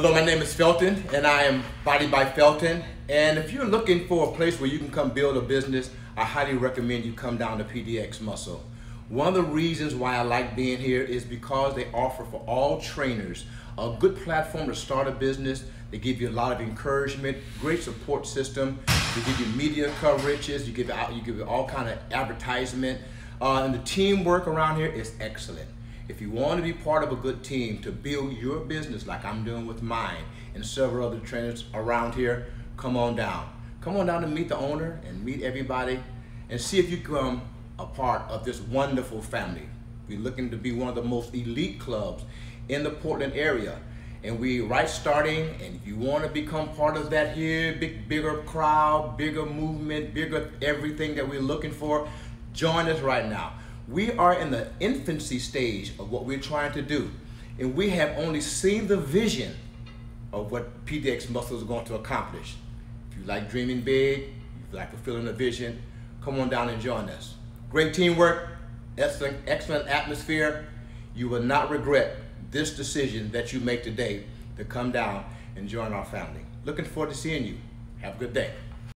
Hello, my name is Felton, and I am Body by Felton. And if you're looking for a place where you can come build a business, I highly recommend you come down to PDX Muscle. One of the reasons why I like being here is because they offer for all trainers a good platform to start a business. They give you a lot of encouragement, great support system. They give you media coverages. You give out, you give all kind of advertisement, uh, and the teamwork around here is excellent. If you want to be part of a good team to build your business like I'm doing with mine and several other trainers around here, come on down. Come on down to meet the owner and meet everybody and see if you become a part of this wonderful family. We're looking to be one of the most elite clubs in the Portland area. And we right starting, and if you want to become part of that here, big, bigger crowd, bigger movement, bigger everything that we're looking for, join us right now. We are in the infancy stage of what we're trying to do, and we have only seen the vision of what PDX Muscle is going to accomplish. If you like dreaming big, if you like fulfilling a vision, come on down and join us. Great teamwork, excellent, excellent atmosphere. You will not regret this decision that you make today to come down and join our family. Looking forward to seeing you. Have a good day.